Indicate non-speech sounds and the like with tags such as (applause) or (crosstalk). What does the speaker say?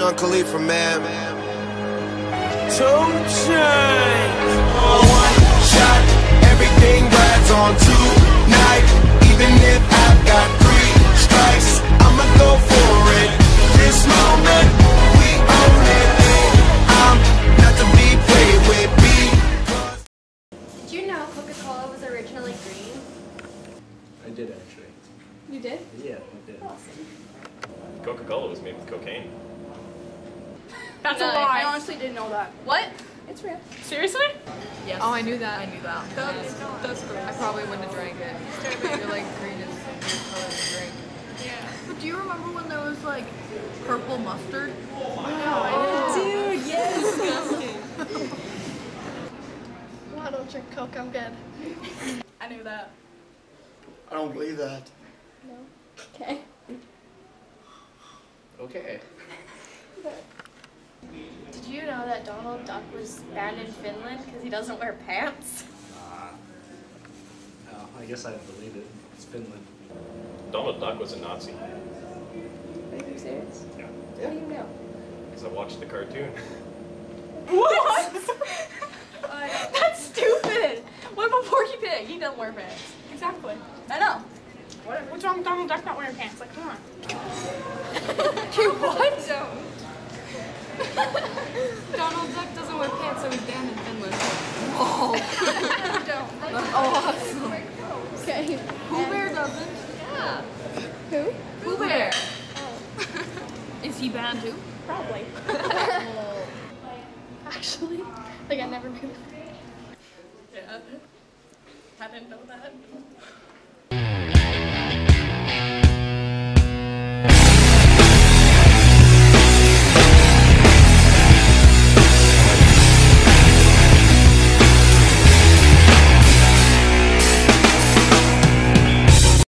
John Khalifa, man. Two Chainz. One shot, everything rides on tonight. Even if I've got three strikes, I'ma go for it. This moment, we own it. I'm not to be played with. Because Did you know Coca-Cola was originally green? I did actually. You did? Yeah, I did. Awesome. Coca-Cola was made with cocaine. That's No, a lie. I I honestly didn't know that. What? It's real. Seriously? Yes. Oh, I knew that. I knew that. That's, that's gross. I probably wouldn't have drank it. You're like green is a color to drink. Yeah. But do you remember when there was like purple mustard? Oh, dude, yes. (laughs) (laughs) well, I don't drink Coke. I'm good. I knew that. I don't believe that. No. Okay. Okay. (laughs) Did you know that Donald Duck was banned in Finland because he doesn't wear pants? (laughs) Uh, oh, I guess I believe it. It's Finland. Donald Duck was a Nazi. Are you serious? Yeah. How do you know? Because I watched the cartoon. What? (laughs) (laughs) That's stupid. What about Porky Pig? He doesn't wear pants. Exactly. I know. What's wrong with Donald Duck not wearing pants? Like, come on. You what? (laughs) Donald Duck doesn't wear pants, so he's banned in Finland. Whoa. awesome. Okay. Pooh Bear doesn't. Yeah. Who? Pooh Bear. Oh. Is he banned too? Probably. (laughs) Actually, like I never knew. Yeah. I didn't know that.